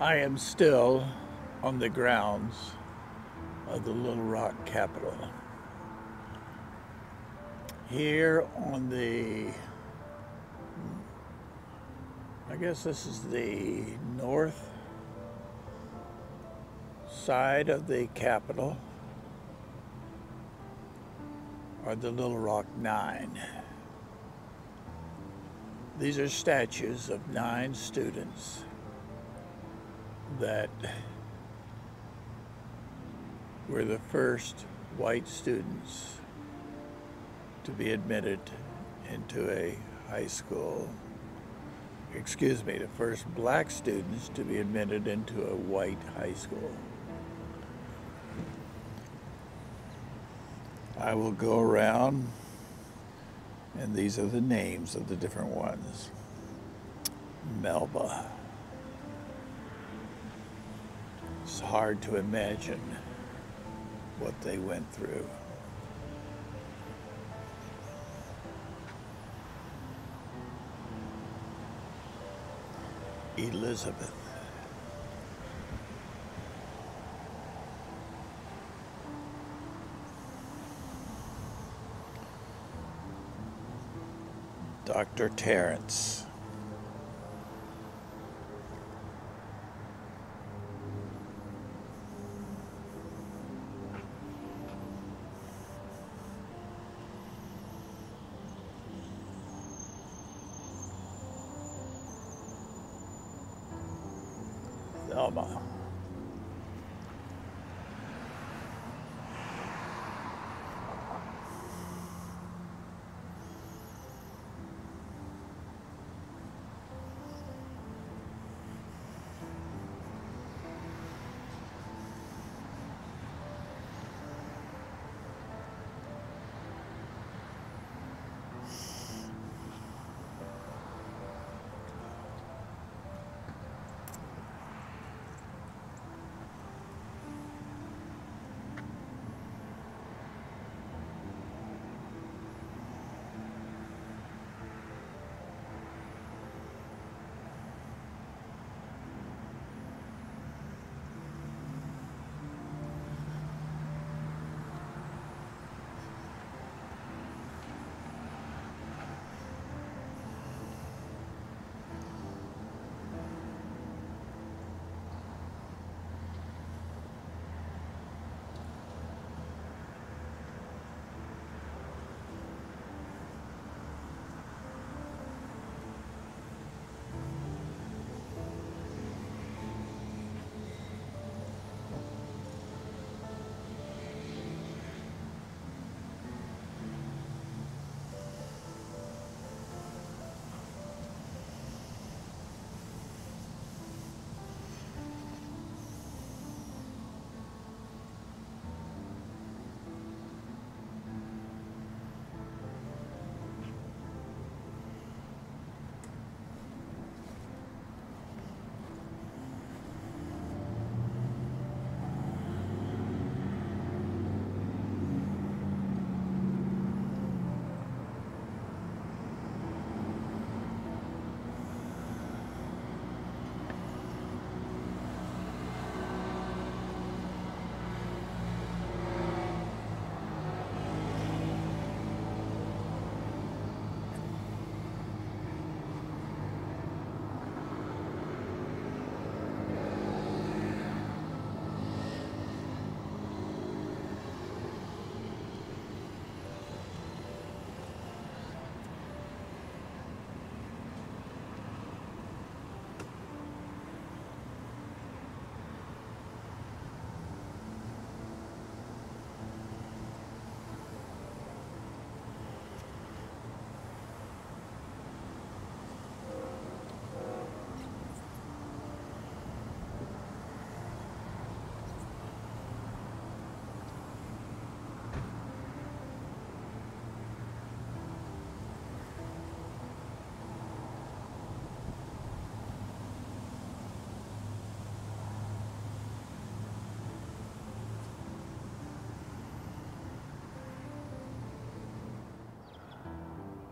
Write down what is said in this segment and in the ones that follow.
I am still on the grounds of the Little Rock Capitol. Here on the, I guess this is the north side of the Capitol, are the Little Rock Nine. These are statues of nine students that were the first white students to be admitted into a high school. Excuse me, the first black students to be admitted into a white high school. I will go around and these are the names of the different ones. Melba. It's hard to imagine what they went through. Elizabeth. Dr. Terrence. Thelma.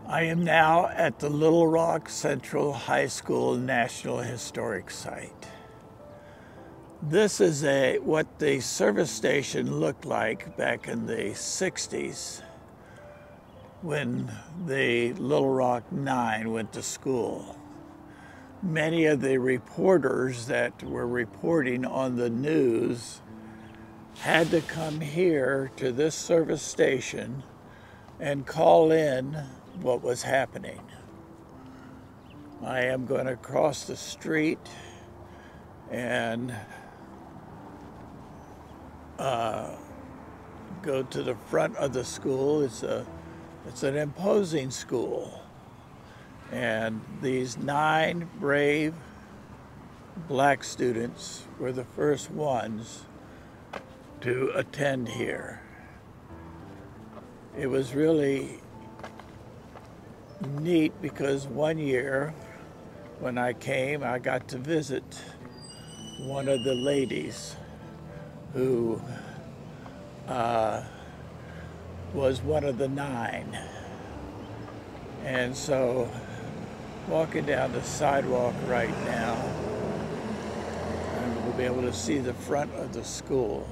I am now at the Little Rock Central High School National Historic Site. This is a what the service station looked like back in the 60s when the Little Rock Nine went to school. Many of the reporters that were reporting on the news had to come here to this service station and call in what was happening. I am going to cross the street and uh, go to the front of the school. It's a it's an imposing school. And these nine brave black students were the first ones to attend here. It was really neat because one year when I came, I got to visit one of the ladies who uh, was one of the nine. And so, walking down the sidewalk right now, we'll be able to see the front of the school.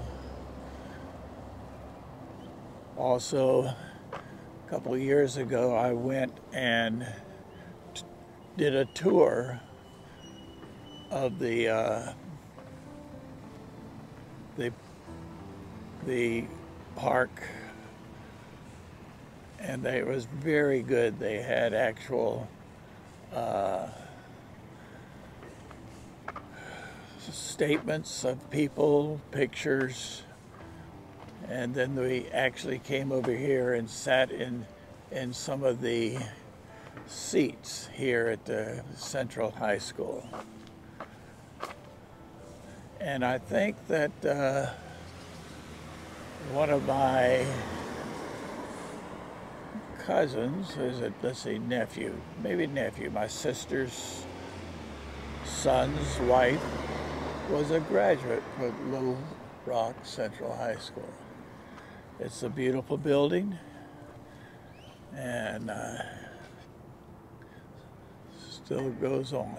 Also, a couple years ago, I went and did a tour of the uh, the the park and they, it was very good. They had actual uh, statements of people, pictures, and then we actually came over here and sat in in some of the seats here at the Central High School. And I think that uh, one of my cousins, is it, let's see, nephew, maybe nephew, my sister's son's wife was a graduate from Little Rock Central High School. It's a beautiful building and uh, still goes on.